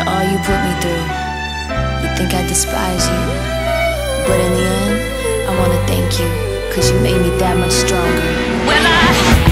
put me through. You think I despise you. But in the end, I wanna thank you, cause you made me that much stronger. Well, I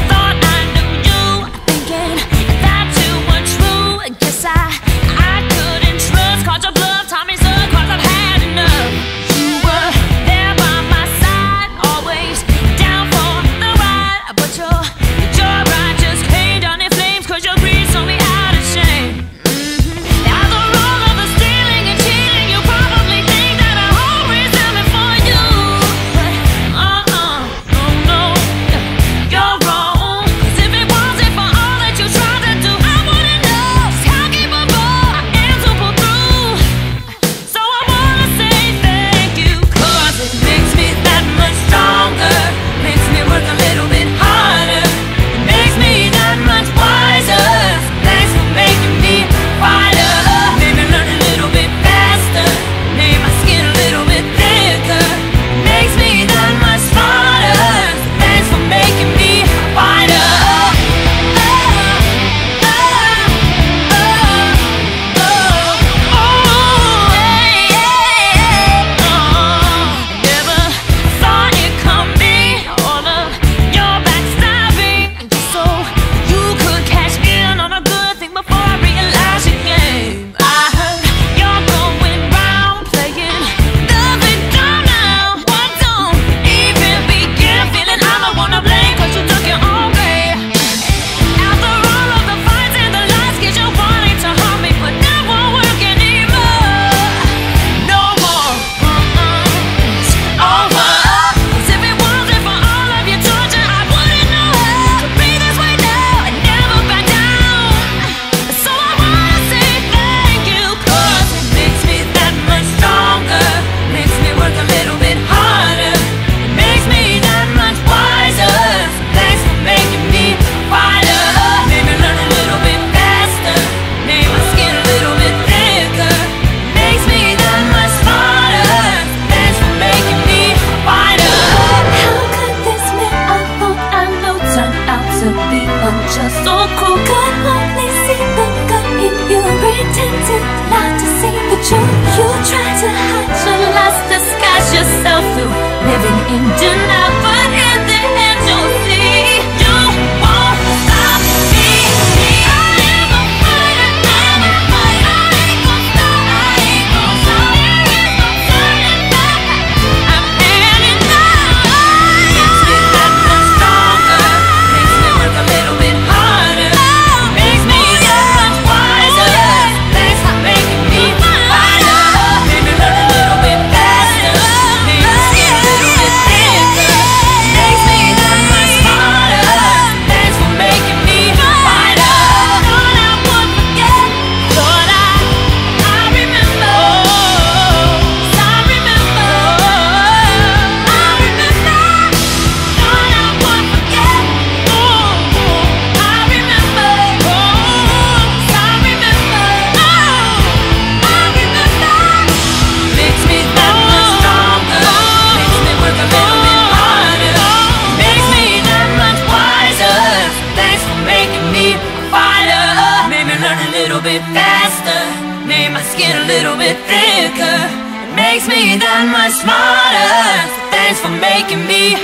much smarter. Thanks for making me.